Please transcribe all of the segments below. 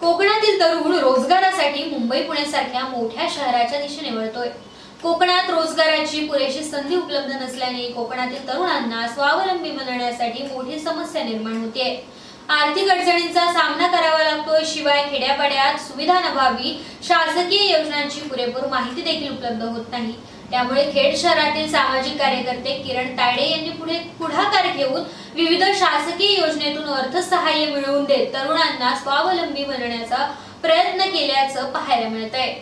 कोकणातील तरुण रोजगारासाठी मुंबई पुण्यासारख्या मोठ्या शहराच्या दिशेने वळतोय. कोकणात रोजगाराची पुरेशी संधी उपलब्ध नसल्याने कोकणातील तरुणांना स्वावलंबी बनवण्यासाठी मोठी समस्या निर्माण होते आर्थिक अडचणींचा सामना करावा लागतोय शिवाय खेड्यापाड्यात सुविधा नभावी शासकीय योजनांची पुरेपूर माहिती देखील उपलब्ध होत नाही. त्यामुळे खेड शहरातील सामाजिक कार्यकर्ते किरण तायडे यांनी पुढे पुढाकार घेऊन विविध शासकीय योजनेतून अर्थसहाय्य मिळवून देत तरुणांना स्वावलंबी बनण्याचा प्रयत्न केल्याचं पाहायला मिळत आहे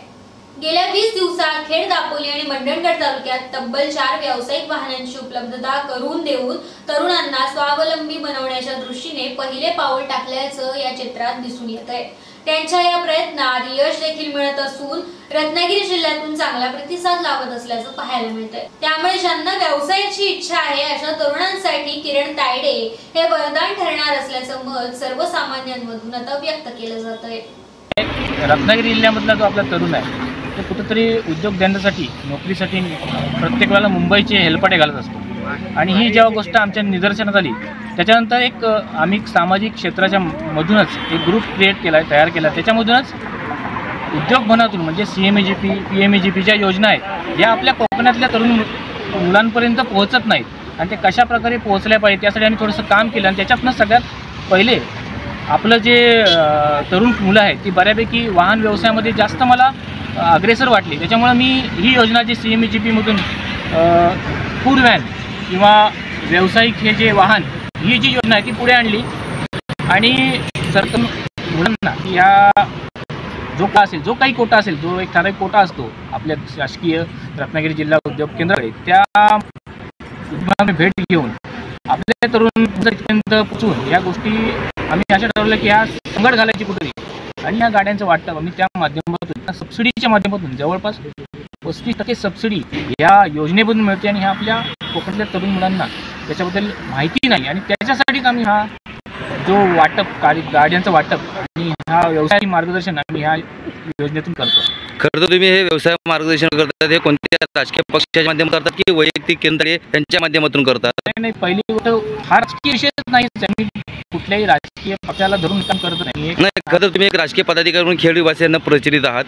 गेल्या वीस दिवसात खेड दापोली आणि मंडणगड तालुक्यात तब्बल चार व्यावसायिक वाहनांची उपलब्धता करून देऊन तरुणांना स्वावलंबी बनवण्याच्या दृष्टीने पहिले पाऊल टाकल्याचं या चित्रात दिसून येत आहे. त्यांच्या या प्रयत्नात यश देखील मिळत असून रत्नागिरी जिल्ह्यातून चांगला प्रतिसाद लावत असल्याचं पाहायला मिळतंय. त्यामुळे ज्यांना व्यवसायाची इच्छा आहे अशा तरुणांसाठी किरण तायडे हे वरदान ठरणार असल्याचं मत सर्वसामान्यांमधून आता व्यक्त केलं जात आहे रत्नागिरी जिल्ह्यामधला जो आपला तरुण आहे तर कुठंतरी उद्योगधंद्यासाठी नोकरीसाठी प्रत्येक वेळेला मुंबईचे हेलपाटे घालत असतो. आणि ही जेव्हा गोष्ट आमच्या निदर्शनात आली त्याच्यानंतर एक आम्ही सामाजिक क्षेत्राच्या मधूनच एक ग्रुप क्रिएट केला आहे तयार केला त्याच्यामधूनच उद्योगभवनातून म्हणजे C M A G P P M A G P ज्या योजना आहेत या आपल्या कोकणातल्या तरुण मु- मुलांपर्यंत पोहोचत नाहीत. आणि ते कशा प्रकारे पोहोचल्या पाहिजे त्यासाठी आम्ही थोडंसं काम केलं. आणि त्याच्यातनं सगळ्यात पहिले आपलं जे तरुण मुलं आहेत ती बऱ्यापैकी वाहन व्यवसायामध्ये जास्त मला अग्रेसर वाटली. त्याच्यामुळं मी ही योजना जी सी एम ई जी पीमधून फूड व्हॅन किंवा व्यावसायिक हे जे वाहन ही जी योजना आहे ती पुढे आणली. आणि सरकार मुलांना की ह्या जो का असेल जो काही कोटा असेल जो एक ठराविक कोटा असतो आपल्या शासकीय रत्नागिरी जिल्हा उद्योग केंद्राकडे त्या भेट घेऊन आपल्या तरुण पोचून या गोष्टी आम्ही अशा ठरवलं की ह्या संगड घालायची कुठेतरी. आणि या गाड्यांचं वाटतं आम्ही त्या माध्यमातून त्या सबसिडीच्या माध्यमातून जवळपास पस्तीस टक्के सबसिडी या योजनेमधून मिळते आणि ह्या आपल्या कोकणातल्या तरुण मुलांना त्याच्याबद्दल माहिती नाही आणि त्याच्यासाठीच आम्ही हा जो वाटप गाडी गाड्यांचं वाटप आणि हा व्यवसाय मार्गदर्शन आम्ही ह्या योजनेतून करतो. खरं तर तुम्ही हे व्यवसाय मार्गदर्शन करतात हे कोणत्या राजकीय पक्षाच्या माध्यमातून करतात की वैयक्तिक केंद्र यांच्या माध्यमातून करतात? नाही नाही पहिली गोष्ट हा राजकीय विषयच नाही कुठल्याही राजकीय पक्षाला धरून काम करत नाही नाही खरं तर तुम्ही एक राजकीय पदाधिकारी म्हणून खेडवासियांना प्रचलित आहात.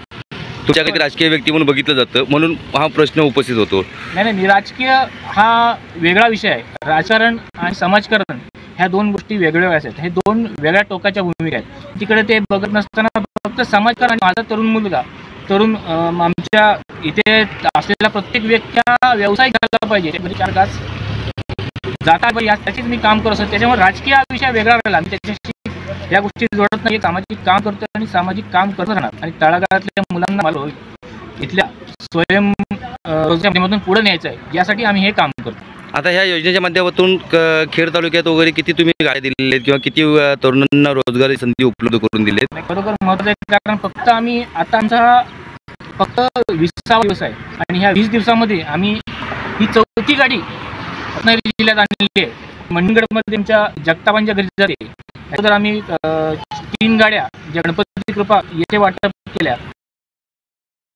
तुमच्याकडे राजकीय व्यक्ती म्हणून बघितलं जातं. म्हणून हा प्रश्न उपस्थित होतो. नाही नाही राजकीय हा वेगळा विषय आहे. राजकारण आणि समाजकारण ह्या दोन गोष्टी वेगळ्या आहेत. हे दोन वेगळ्या टोकाच्या भूमिका आहेत. तिकडे ते बघत नसताना फक्त समाजकारण आणि माझा तरुण मुलगा तरुण आमच्या इथे असलेला प्रत्येक व्यक्ती हा व्यवसाय झाला पाहिजे. घरी चार घास जाता पाहिजे या- त्याचीच मी काम करत असतो. त्याच्यामुळे राजकीय हा विषय वेगळा राहिला. आणि त्याच्याशी या गोष्टी जोडत नाही. सामाजिक काम करतो आणि सामाजिक काम करत राहणार. आणि तळागाळातल्या मुलांना मला इथल्या स्वयं रोजगार माध्यमातून पुढे न्यायचं आहे. यासाठी आम्ही हे काम करतो. आता ह्या योजनेच्या माध्यमातून खेड तालुक्यात वगैरे किती तुम्ही गाड्या दिलेले आहेत किंवा किती तरुणांना रोजगारी संधी उपलब्ध करून दिलेत? बरोबर खरोखर महत्वाचं आहे कारण फक्त आम्ही आता आमचा फक्त वीसचा दिवस आहे आणि ह्या वीस दिवसामध्ये आम्ही ही चौथी गाडी रत्नागिरी जिल्ह्यात आणलेली आहे. मंडगडमध्ये आमच्या जगतापांच्या घरी जाते. तर आम्ही तीन गाड्या ज्या गणपती कृपा येथे वाटप केल्या.